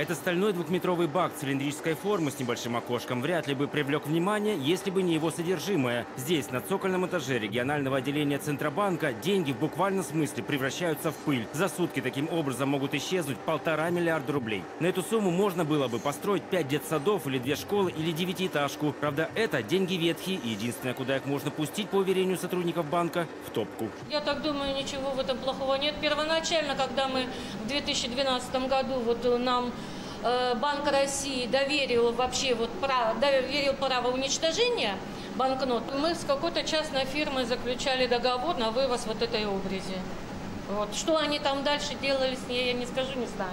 Этот стальной двухметровый бак цилиндрической формы с небольшим окошком вряд ли бы привлек внимание, если бы не его содержимое. Здесь, на цокольном этаже регионального отделения Центробанка, деньги в буквальном смысле превращаются в пыль. За сутки таким образом могут исчезнуть полтора миллиарда рублей. На эту сумму можно было бы построить пять детсадов или две школы или девятиэтажку. Правда, это деньги ветхие и единственное, куда их можно пустить, по уверению сотрудников банка, в топку. Я так думаю, ничего в этом плохого нет. Первоначально, когда мы в 2012 году вот э, нам Банк России доверил вообще вот право, доверил право уничтожения банкнот, мы с какой-то частной фирмой заключали договор на вывоз вот этой обрези. Вот. Что они там дальше делали с ней, я не скажу, не знаю.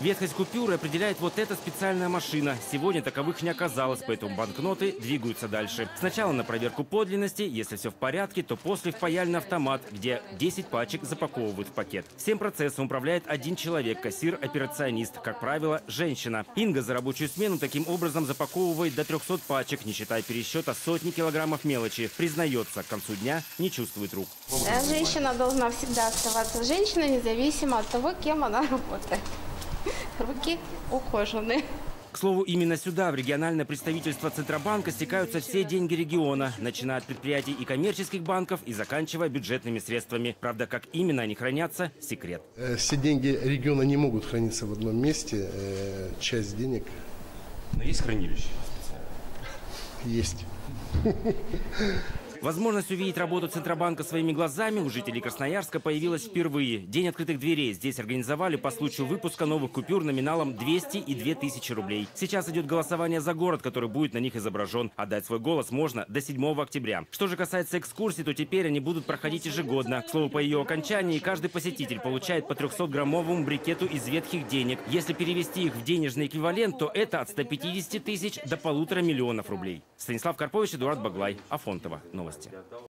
Ветхость купюры определяет вот эта специальная машина. Сегодня таковых не оказалось, поэтому банкноты двигаются дальше. Сначала на проверку подлинности, если все в порядке, то после в паяльный автомат, где 10 пачек запаковывают в пакет. Всем процессом управляет один человек, кассир-операционист, как правило, женщина. Инга за рабочую смену таким образом запаковывает до 300 пачек, не считая пересчета сотни килограммов мелочи. Признается, к концу дня не чувствует рук. Женщина должна всегда оставаться женщиной, независимо от того, кем она работает. Руки ухоженные. К слову, именно сюда, в региональное представительство Центробанка, стекаются все деньги региона, начиная от предприятий и коммерческих банков и заканчивая бюджетными средствами. Правда, как именно они хранятся – секрет. Э, Все деньги региона не могут храниться в одном месте. Э, Часть денег Но есть хранилище? есть. Возможность увидеть работу Центробанка своими глазами у жителей Красноярска появилась впервые. День открытых дверей здесь организовали по случаю выпуска новых купюр номиналом 200 и 2000 рублей. Сейчас идет голосование за город, который будет на них изображен. Отдать свой голос можно до 7 октября. Что же касается экскурсий, то теперь они будут проходить ежегодно. К слову, по ее окончании каждый посетитель получает по 300-граммовому брикету из ветхих денег. Если перевести их в денежный эквивалент, то это от 150 тысяч до полутора миллионов рублей. Станислав Карпович, Эдуард Баглай, Афонтова. Новости области.